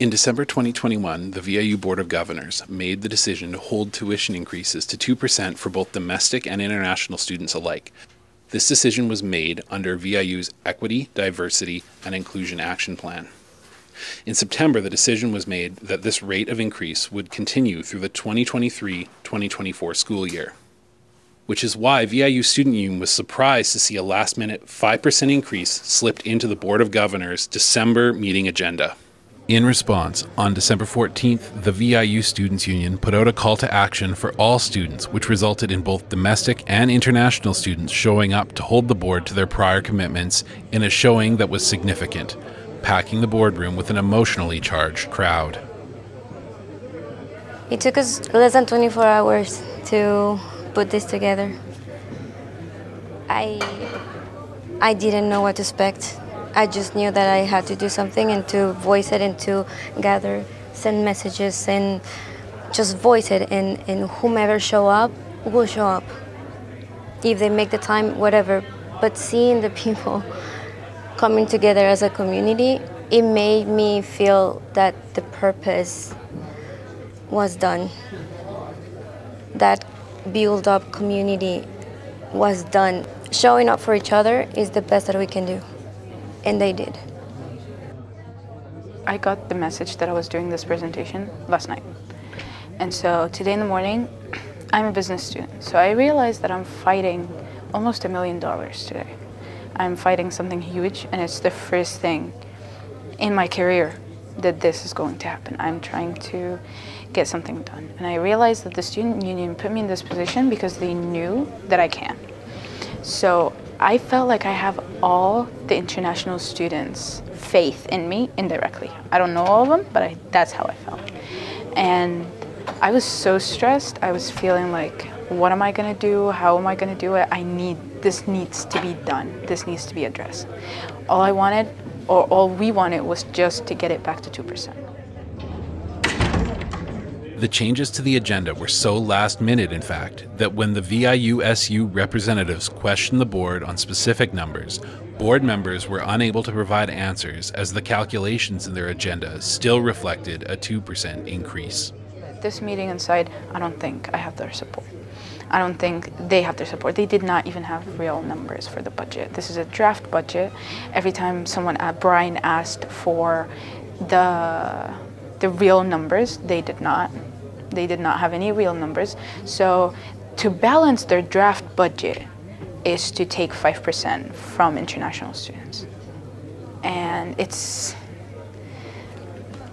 In December 2021, the VIU Board of Governors made the decision to hold tuition increases to 2% for both domestic and international students alike. This decision was made under VIU's Equity, Diversity, and Inclusion Action Plan. In September, the decision was made that this rate of increase would continue through the 2023 2024 school year. Which is why VIU Student Union was surprised to see a last minute 5% increase slipped into the Board of Governors December meeting agenda. In response, on December 14th, the VIU Students Union put out a call to action for all students, which resulted in both domestic and international students showing up to hold the board to their prior commitments in a showing that was significant, packing the boardroom with an emotionally charged crowd. It took us less than 24 hours to put this together. I I didn't know what to expect. I just knew that I had to do something and to voice it and to gather, send messages and just voice it and, and whomever show up will show up. If they make the time, whatever. But seeing the people coming together as a community, it made me feel that the purpose was done. That build up community was done. Showing up for each other is the best that we can do and they did. I got the message that I was doing this presentation last night. And so today in the morning, I'm a business student. So I realized that I'm fighting almost a million dollars today. I'm fighting something huge, and it's the first thing in my career that this is going to happen. I'm trying to get something done. And I realized that the student union put me in this position because they knew that I can. So I felt like I have all the international students' faith in me indirectly. I don't know all of them, but I, that's how I felt. And I was so stressed. I was feeling like, what am I going to do? How am I going to do it? I need, this needs to be done. This needs to be addressed. All I wanted, or all we wanted, was just to get it back to 2%. The changes to the agenda were so last minute, in fact, that when the VIUSU representatives questioned the board on specific numbers, board members were unable to provide answers as the calculations in their agenda still reflected a 2% increase. This meeting inside, I don't think I have their support. I don't think they have their support. They did not even have real numbers for the budget. This is a draft budget. Every time someone, uh, Brian asked for the the real numbers, they did not. They did not have any real numbers. So to balance their draft budget is to take 5% from international students. And it's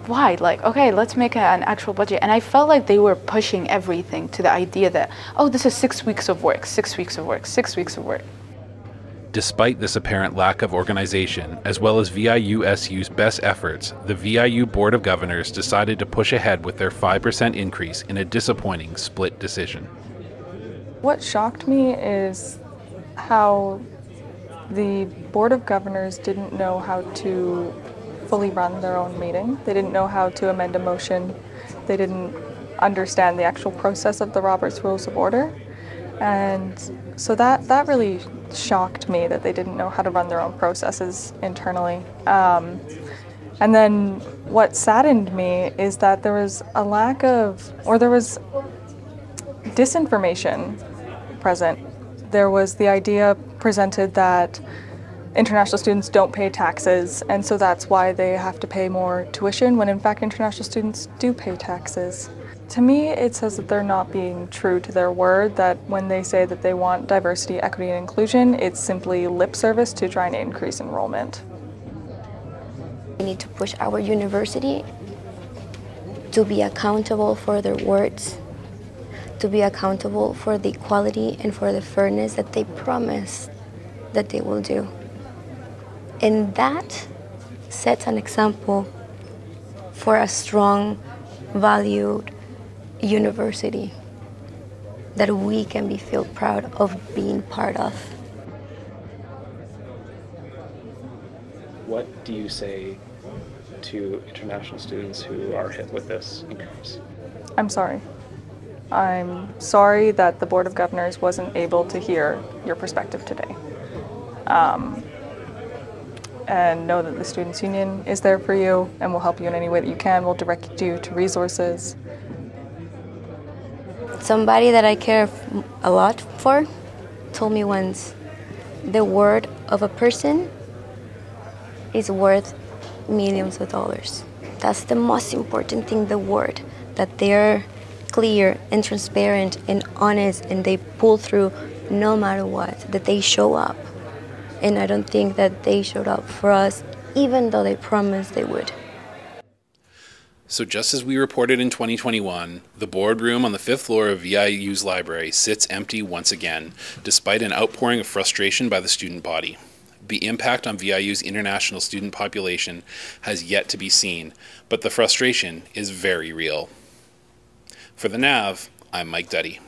why? Like, okay, let's make an actual budget. And I felt like they were pushing everything to the idea that, oh, this is six weeks of work, six weeks of work, six weeks of work. Despite this apparent lack of organization, as well as VIUSU's best efforts, the VIU Board of Governors decided to push ahead with their 5% increase in a disappointing split decision. What shocked me is how the Board of Governors didn't know how to fully run their own meeting. They didn't know how to amend a motion. They didn't understand the actual process of the Roberts Rules of Order. And so that, that really shocked me that they didn't know how to run their own processes internally. Um, and then what saddened me is that there was a lack of, or there was disinformation present. There was the idea presented that international students don't pay taxes, and so that's why they have to pay more tuition, when in fact international students do pay taxes. To me, it says that they're not being true to their word, that when they say that they want diversity, equity, and inclusion, it's simply lip service to try and increase enrollment. We need to push our university to be accountable for their words, to be accountable for the equality and for the fairness that they promise that they will do. And that sets an example for a strong, valued, university that we can be feel proud of being part of. What do you say to international students who are hit with this increase? I'm sorry. I'm sorry that the Board of Governors wasn't able to hear your perspective today. Um, and know that the Students' Union is there for you and will help you in any way that you can. We'll direct you to resources. Somebody that I care a lot for told me once the word of a person is worth millions of dollars. That's the most important thing the word that they're clear and transparent and honest and they pull through no matter what, that they show up. And I don't think that they showed up for us, even though they promised they would. So, just as we reported in 2021, the boardroom on the fifth floor of VIU's library sits empty once again, despite an outpouring of frustration by the student body. The impact on VIU's international student population has yet to be seen, but the frustration is very real. For the NAV, I'm Mike Duddy.